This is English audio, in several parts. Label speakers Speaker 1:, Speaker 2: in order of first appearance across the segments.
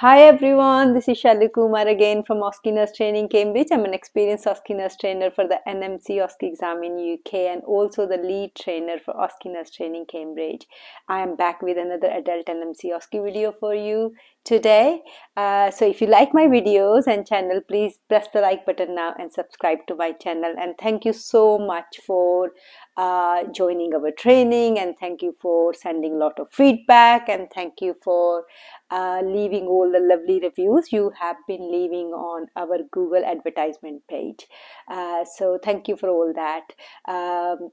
Speaker 1: Hi everyone, this is Shalli Kumar again from OSCE Nurse Training Cambridge. I'm an experienced OSCE Nurse trainer for the NMC OSCE exam in UK and also the lead trainer for OSCE Nurse Training Cambridge. I am back with another adult NMC OSCE video for you today. Uh, so if you like my videos and channel, please press the like button now and subscribe to my channel. And thank you so much for uh, joining our training and thank you for sending a lot of feedback and thank you for uh, leaving all the lovely reviews you have been leaving on our Google advertisement page. Uh, so thank you for all that. Um,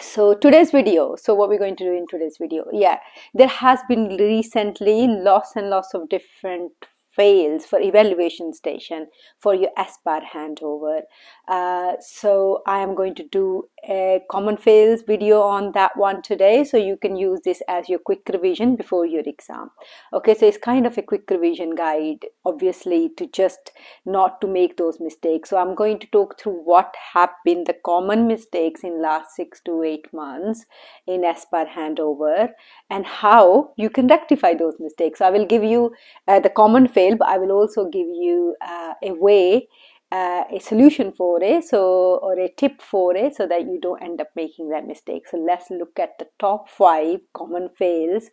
Speaker 1: so today's video so what we're going to do in today's video yeah there has been recently lots and lots of different fails for evaluation station for your SBAR handover. Uh, so I am going to do a common fails video on that one today so you can use this as your quick revision before your exam. Okay, so it's kind of a quick revision guide obviously to just not to make those mistakes. So I'm going to talk through what have been the common mistakes in last six to eight months in SBAR handover and how you can rectify those mistakes. So I will give you uh, the common fail but i will also give you uh, a way uh, a solution for it so or a tip for it so that you don't end up making that mistake. So let's look at the top five common fails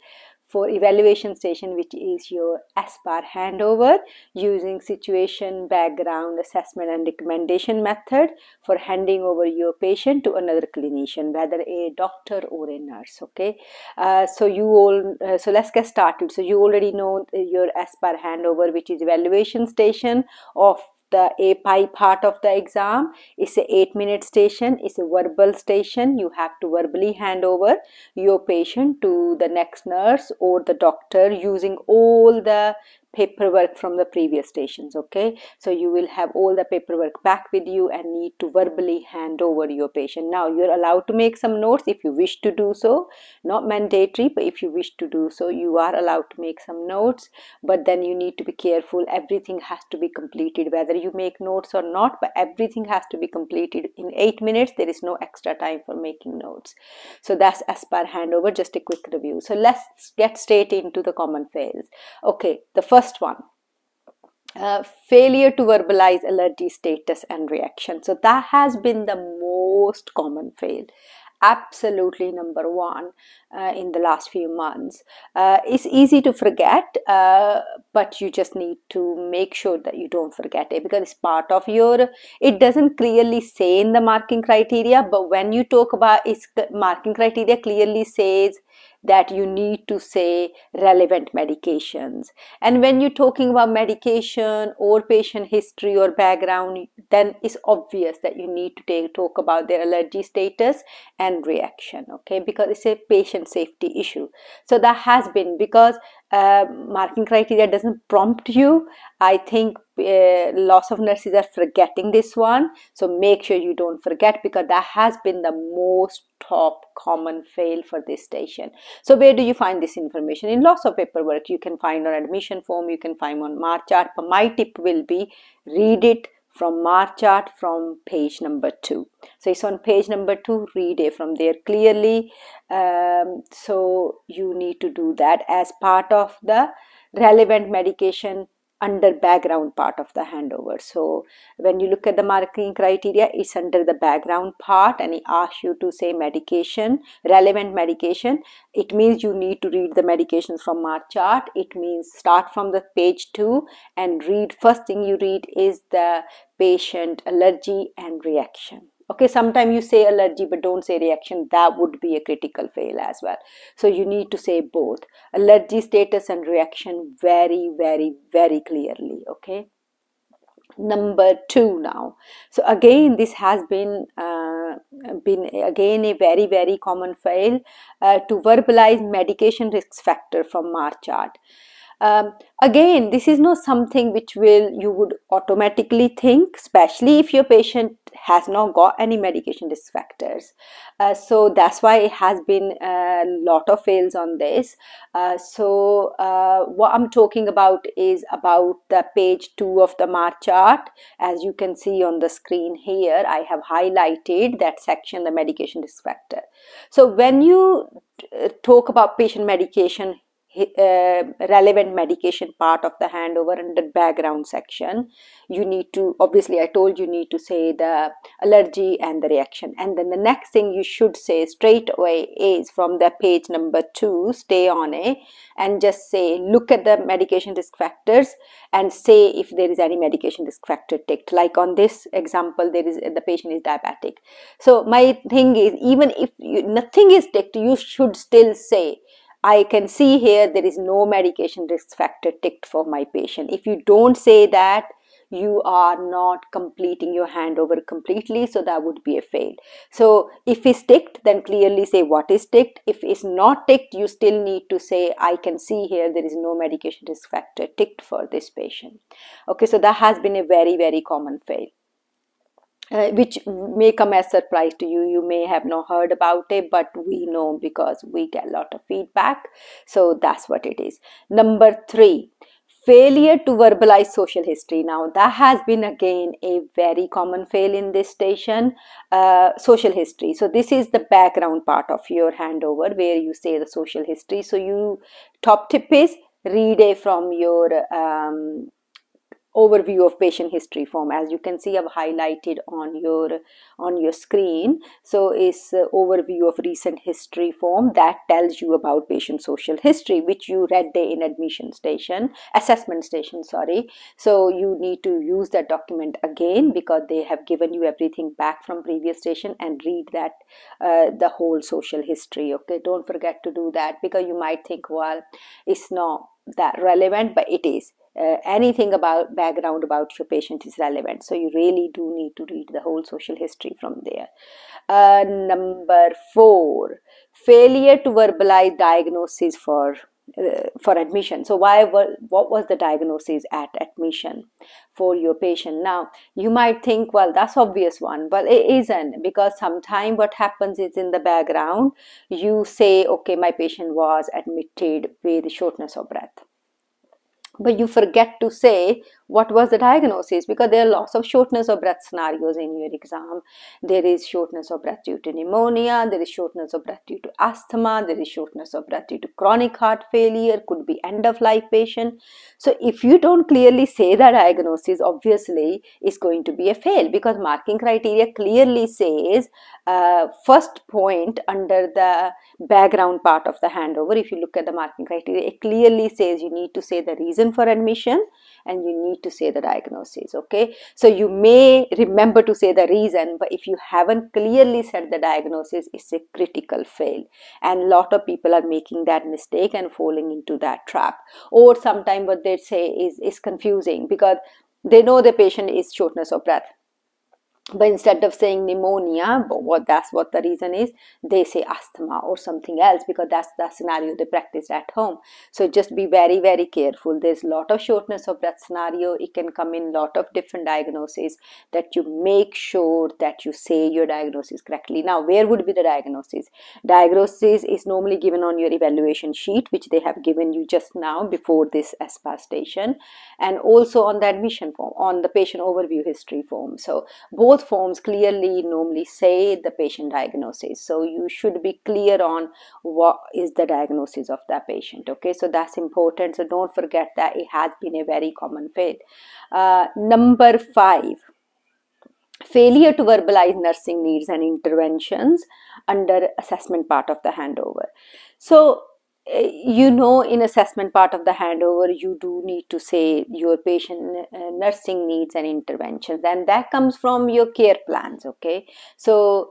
Speaker 1: for evaluation station which is your SBAR handover using situation background assessment and recommendation method for handing over your patient to another clinician whether a doctor or a nurse okay? Uh, so you all uh, so let's get started. So you already know your SBAR handover which is evaluation station of the API part of the exam. Is a 8 minute station. Is a verbal station. You have to verbally hand over your patient to the next nurse or the doctor using all the paperwork from the previous stations okay? So you will have all the paperwork back with you and need to verbally hand over your patient. Now you're allowed to make some notes if you wish to do so. Not mandatory but if you wish to do so you are allowed to make some notes. But then you need to be careful. Everything has to be completed whether you make notes or not but everything has to be completed in 8 minutes. There is no extra time for making notes. So that's SBAR handover just a quick review. So let's get straight into the common fails. Okay the first first one uh, failure to verbalize allergy status and reaction so that has been the most common fail absolutely number one uh, in the last few months. Uh, it's easy to forget, uh, but you just need to make sure that you don't forget it because it's part of your. It doesn't clearly say in the marking criteria, but when you talk about its marking criteria, clearly says that you need to say relevant medications. And when you're talking about medication or patient history or background, then it's obvious that you need to take, talk about their allergy status and reaction, okay? Because it's a patient safety issue. So that has been because uh, marking criteria doesn't prompt you. I think uh, lots of nurses are forgetting this one. So make sure you don't forget because that has been the most top common fail for this station. So where do you find this information? In lots of paperwork, you can find on admission form, you can find on MAR chart. But my tip will be read it from MAR chart from page number two. So it's on page number two, read it from there clearly. Um, so you need to do that as part of the relevant medication under background part of the handover. So when you look at the marking criteria, it's under the background part and it asks you to say medication, relevant medication. It means you need to read the medications from our chart. It means start from the page two and read. First thing you read is the patient allergy and reaction okay sometimes you say allergy but don't say reaction. That would be a critical fail as well. So you need to say both. Allergy status and reaction very very very clearly okay? Number two now. So again this has been uh, been again a very very common fail uh, to verbalize medication risk factor from MAR chart um, again this is not something which will you would automatically think especially if your patient has not got any medication risk factors uh, so that's why it has been a lot of fails on this. Uh, so uh, what i'm talking about is about the page 2 of the MAR chart. as you can see on the screen here i have highlighted that section the medication risk factor so when you uh, talk about patient medication uh, relevant medication part of the handover and the background section. You need to obviously i told you need to say the allergy and the reaction. And then the next thing you should say straight away is from the page number two stay on it and just say look at the medication risk factors and say if there is any medication risk factor ticked. Like on this example there is the patient is diabetic. So my thing is even if you, nothing is ticked you should still say I can see here there is no medication risk factor ticked for my patient. If you don't say that, you are not completing your handover completely so that would be a fail. So if it's ticked then clearly say what is ticked. If it's not ticked you still need to say i can see here there is no medication risk factor ticked for this patient. Okay so that has been a very very common fail uh, which may come as surprise to you. You may have not heard about it but we know because we get a lot of feedback. So that's what it is. Number three failure to verbalize social history. Now that has been again a very common fail in this station uh, social history. So this is the background part of your handover where you say the social history. So you top tip is read it from your um, overview of patient history form. As you can see I've highlighted on your on your screen. So is uh, overview of recent history form that tells you about patient social history which you read there in admission station assessment station sorry. So you need to use that document again because they have given you everything back from previous station and read that uh, the whole social history okay? Don't forget to do that because you might think well it's not that relevant but it is uh, anything about background about your patient is relevant. So you really do need to read the whole social history from there. Uh, number four failure to verbalize diagnosis for uh, for admission. So why were what was the diagnosis at admission for your patient? Now you might think well that's obvious one but it isn't because sometimes what happens is in the background you say okay my patient was admitted with shortness of breath but you forget to say what was the diagnosis? Because there are lots of shortness of breath scenarios in your exam. There is shortness of breath due to pneumonia there is shortness of breath due to asthma there is shortness of breath due to chronic heart failure could be end of life patient. So if you don't clearly say the diagnosis obviously it's going to be a fail because marking criteria clearly says uh, first point under the background part of the handover. If you look at the marking criteria it clearly says you need to say the reason for admission and you need to say the diagnosis okay? So you may remember to say the reason but if you haven't clearly said the diagnosis it's a critical fail. And a lot of people are making that mistake and falling into that trap. Or sometimes what they say is is confusing because they know the patient is shortness of breath but instead of saying pneumonia but what that's what the reason is they say asthma or something else because that's the scenario they practice at home. So just be very very careful. There's a lot of shortness of breath scenario. It can come in lot of different diagnoses that you make sure that you say your diagnosis correctly. Now where would be the diagnosis? Diagnosis is normally given on your evaluation sheet which they have given you just now before this SBAR station. And also on the admission form on the patient overview history form. So both both forms clearly normally say the patient diagnosis. So you should be clear on what is the diagnosis of that patient okay? So that's important. So don't forget that it has been a very common fail. Uh, number five failure to verbalize nursing needs and interventions under assessment part of the handover. So you know in assessment part of the handover you do need to say your patient uh, nursing needs and interventions. And that comes from your care plans okay? So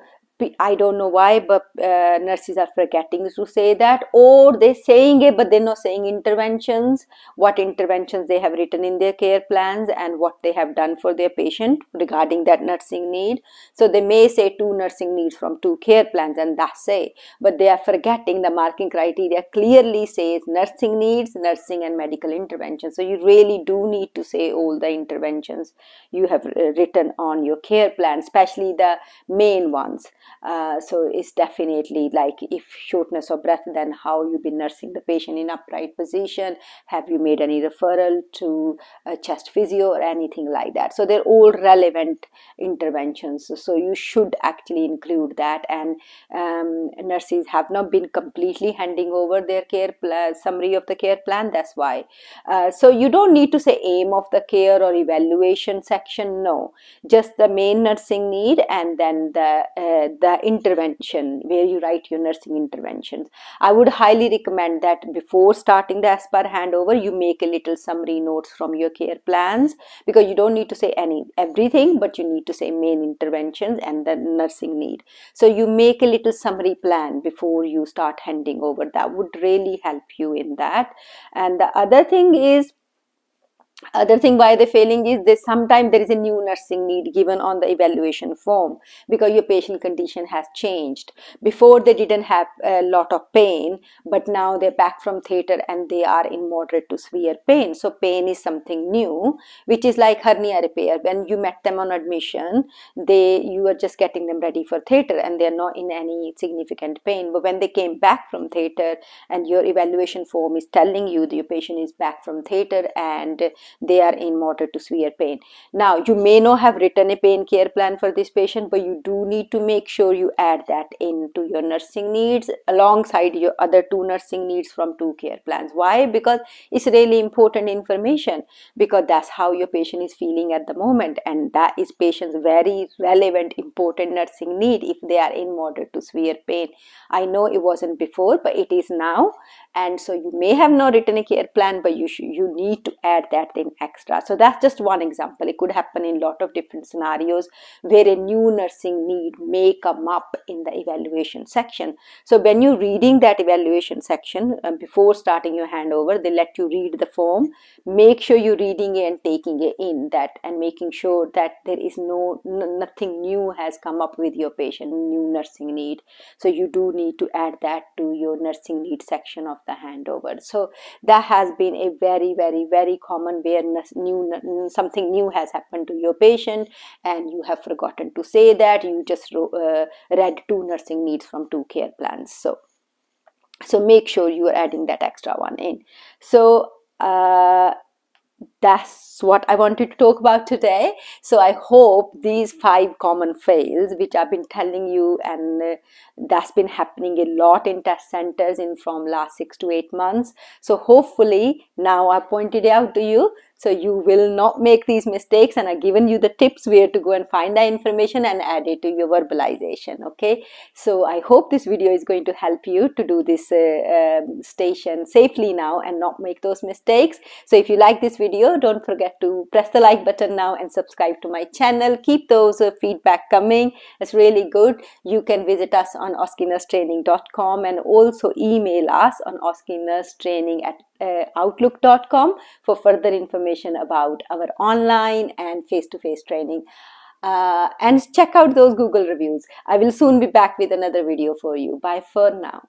Speaker 1: I don't know why, but uh, nurses are forgetting to say that, or they're saying it, but they're not saying interventions, what interventions they have written in their care plans, and what they have done for their patient regarding that nursing need. So they may say two nursing needs from two care plans, and that's it, but they are forgetting the marking criteria clearly says nursing needs, nursing, and medical interventions. So you really do need to say all the interventions you have uh, written on your care plan, especially the main ones uh, so it's definitely like if shortness of breath then how you've been nursing the patient in upright position? Have you made any referral to a chest physio or anything like that? So they're all relevant interventions. So you should actually include that. And um, nurses have not been completely handing over their care plan, summary of the care plan. That's why. Uh, so you don't need to say aim of the care or evaluation section. No. Just the main nursing need and then the uh, the intervention where you write your nursing interventions. I would highly recommend that before starting the SBAR handover you make a little summary notes from your care plans because you don't need to say any everything but you need to say main interventions and the nursing need. So you make a little summary plan before you start handing over. That would really help you in that. And the other thing is other thing why they're failing is that sometimes there is a new nursing need given on the evaluation form because your patient condition has changed. Before they didn't have a lot of pain but now they're back from theater and they are in moderate to severe pain. So pain is something new which is like hernia repair. When you met them on admission they you are just getting them ready for theater and they're not in any significant pain. But when they came back from theater and your evaluation form is telling you that your patient is back from theater and they are in moderate to severe pain. Now, you may not have written a pain care plan for this patient, but you do need to make sure you add that into your nursing needs alongside your other two nursing needs from two care plans. Why? Because it's really important information because that's how your patient is feeling at the moment and that is patient's very relevant important nursing need if they are in moderate to severe pain. I know it wasn't before, but it is now and so you may have not written a care plan but you should, you need to add that extra. So that's just one example. It could happen in a lot of different scenarios where a new nursing need may come up in the evaluation section. So when you're reading that evaluation section uh, before starting your handover they let you read the form make sure you're reading it and taking it in that and making sure that there is no nothing new has come up with your patient new nursing need. So you do need to add that to your nursing need section of the handover. So that has been a very very very common where new something new has happened to your patient and you have forgotten to say that you just uh, read two nursing needs from two care plans. So so make sure you are adding that extra one in. So uh, that's what I wanted to talk about today. So I hope these five common fails, which I've been telling you, and uh, that's been happening a lot in test centers in from last six to eight months. So hopefully now I pointed out to you so you will not make these mistakes and I've given you the tips where to go and find that information and add it to your verbalization. Okay. So I hope this video is going to help you to do this uh, um, station safely now and not make those mistakes. So if you like this video, don't forget to press the like button now and subscribe to my channel. Keep those uh, feedback coming. It's really good. You can visit us on oscenursetraining.com and also email us on oscenursetraining at uh, outlook.com for further information about our online and face-to-face training uh, and check out those google reviews i will soon be back with another video for you bye for now